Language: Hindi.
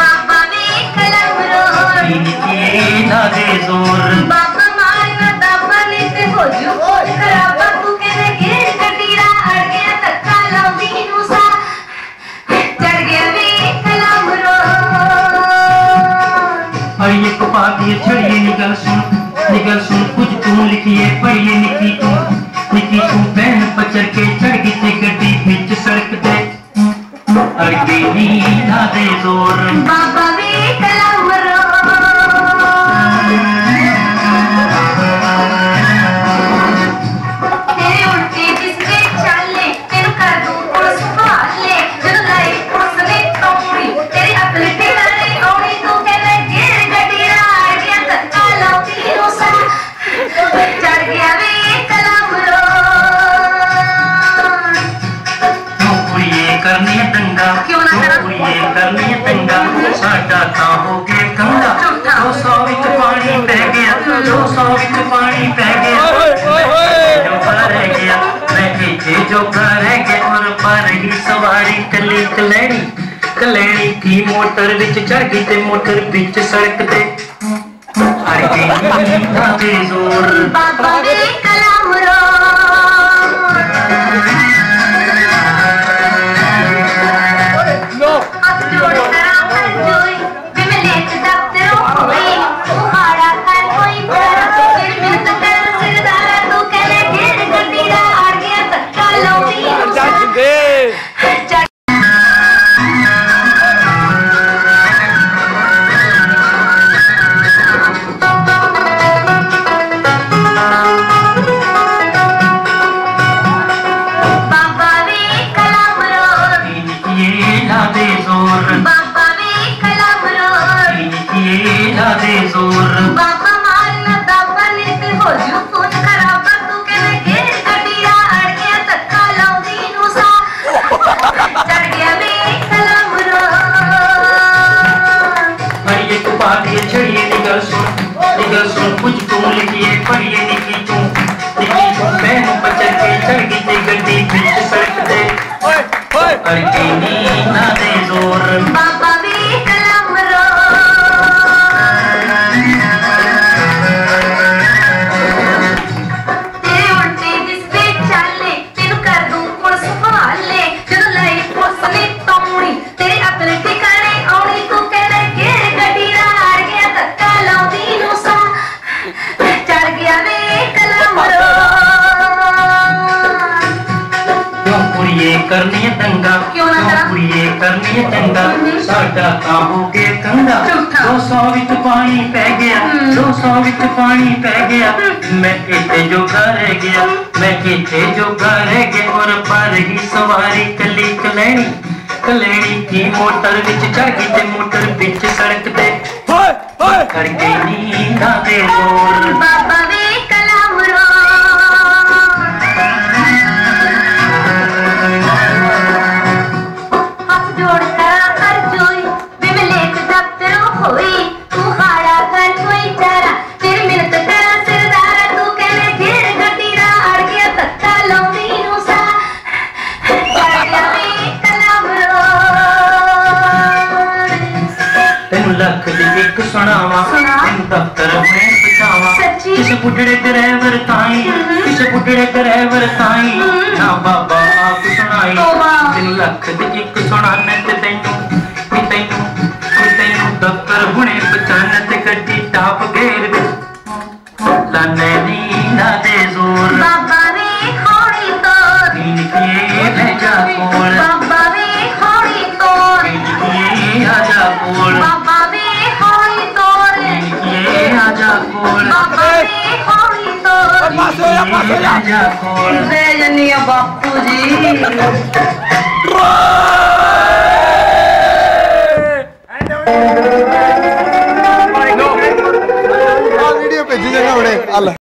बाबा कलम बाबा मारना दाबा हो जो खराबा तू कहने घेर कटीरा अड़ गया तक्का लौंदी नूसा। चढ़ गया वे कलम रो पढ़िए को पातिए छड़िए निकल सुन निकल सुन। कुछ तू लिखिए पढ़िए निकी तू निकी तू। बहन पचर के चढ़ गई गड्डी बिच सड़क ते अड़के नी दे ज़ोर। बाबा वे कलम साडा ਤਾਂ ਹੋ ਗਿਆ ਕੰਗਾ ਝੂਠਾ। 200 ਵਿੱਚ ਪਾਣੀ ਪੈ ਗਿਆ 200 ਵਿੱਚ ਪਾਣੀ ਪੈ ਗਿਆ ਜੋ ਰਹਿ ਗਿਆ ਮੈਂ ਇੱਥੇ ਜੋ ਰਹਿ ਗਿਆ ਔਰ ਪਰ ਹੀ ਸਵਾਰੀ ਕੱਲੀ ਕਲੈਣੀ ਕਲੈਣੀ ਕੀ ਮੋਟਰ ਵਿੱਚ ਚੜ ਗਈ ਤੇ ਮੋਟਰ ਵਿੱਚ ਸੜਕ ਤੇ ਅੜ ਗਈ ਨੀਂਦਾਂ ਦੇ ਜ਼ੋਰ ਬਾਬਾ ਵੇ निकल सुन निकल सुन कुछ तू लिखिए पढ़िए लिखी तू। लिखी तू बहन करनी है चंगा क्यों ना नौकरी करनी है चंगा हम्म। साडा काबू के कंगा दो सौ बिच पानी पै गया। हम्म। दो सौ बिच पानी पै गया। हम्म। मैं इतने जो घर गया। मैं इतने जो घर गया। और पर ही सवारी कली कलैनी कलैनी की मोटर बिच चढ़ गई ते मोटर बिच सड़क ते खड़ गई नींद दे मोर लख लिख सुनावा। दफ्तर अपने पिछावा किस बुढ़े ड्राइवर ताई? किस बुढ़े ड्राइवर ताई? ना बाबा आप सुनाई। तीन लख एक सुनाने ते तैनू ते तैनू ते तैनू दफ्तर हुने पचाने ते गड्डी टाप घेर जय जनी बापू जी